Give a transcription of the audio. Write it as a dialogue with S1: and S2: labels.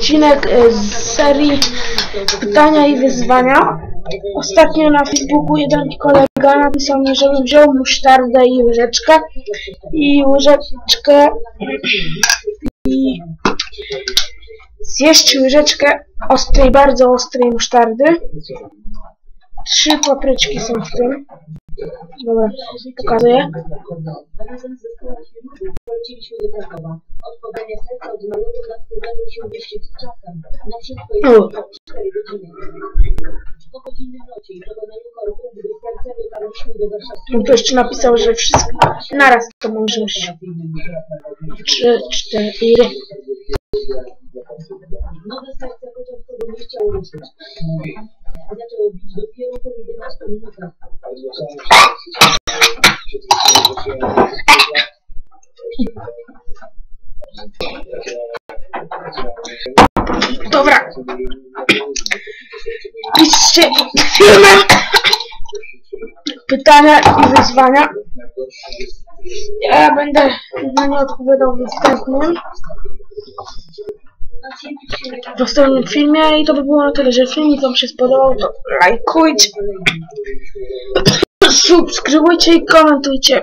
S1: odcinek e, z serii pytania i wyzwania. Ostatnio na Facebooku jeden kolega napisał mi, żebym wziął musztardę i łyżeczkę i łyżeczkę i zjeść łyżeczkę ostrej, bardzo ostrej musztardy. Trzy papryczki są w tym. Dobra, pokazuję.
S2: Razem ze składnikami poleciliśmy do Krakowa. Od podania serca od małego dawcy zaczął się mieścić z czasem. Na wszystko jest
S1: O.
S2: 4 godziny. Po godzinnym locie i przekonaniu korku, gdy sercem dotarliśmy do warszawskiego...
S1: On tu jeszcze napisał, że wszystko naraz to może być. Trzy, cztery.
S2: Nowe serce początkowo nie chciało ruszyć. Zaczęło bić dopiero po 11 minutach.
S1: Dobra. Piszcie filmy, pytania i wyzwania. Ja będę na nie odpowiadał w następnym, w następnym filmie i to by było na tyle, że filmik wam się spodobał, to lajkujcie, subskrybujcie i komentujcie.